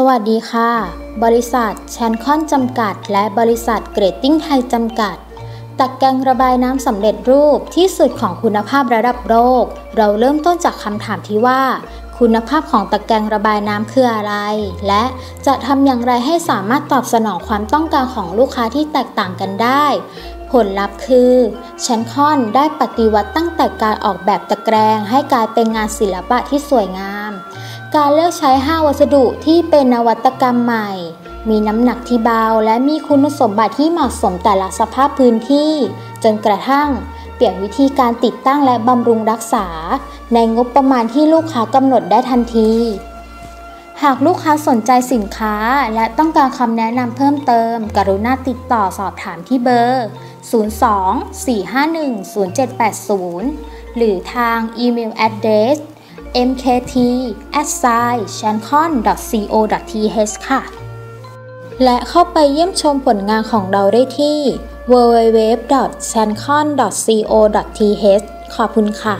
สวัสดีค่ะ บริษัทแชนคอนจำกัด และบริษัทเกรดติ้งไทยจำกัดตะแกงระบายน้ำสำเร็จรูปที่สุดของคุณภาพระดับโลก เราเริ่มต้นจากคำถามที่ว่า คุณภาพของตะแกรงระบายน้ำคืออะไร และจะทำอย่างไรให้สามารถตอบสนองความต้องการของลูกค้าที่แตกต่างกันได้ ผลลัพธ์คือแชนคอนได้ปฏิวัติตั้งแต่การออกแบบตะแกรงให้กลายเป็นงานศิลปะที่สวยงาม การเลือกใช้ 5 วัสดุที่เป็นนวัตกรรมใหม่ มีน้ำหนักที่เบาและมีคุณสมบัติที่เหมาะสมแต่ละสภาพพื้นที่ จนกระทั่งเปลี่ยนวิธีการติดตั้งและบำรุงรักษา ในงบประมาณที่ลูกค้ากำหนดได้ทันที หากลูกค้าสนใจสินค้าและต้องการคำแนะนำเพิ่มเติม กรุณาติดต่อสอบถามที่เบอร์ 02-451-0780 หรือทางอีเมล address mkt chancon.co.th ค่ะ และเข้าไปเยี่ยมชมผลงานของเราได้ที่ www.chancon.co.th ขอบคุณค่ะ